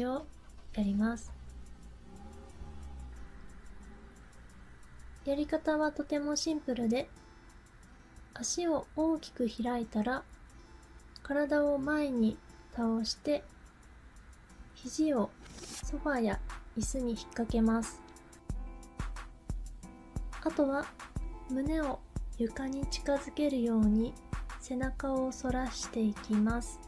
をやります。やり方はとてもシンプルで足を大きく開いたら体を前に倒して肘をソファや椅子に引っ掛けます。あとは胸を床に近づけるように背中を反らしていきます。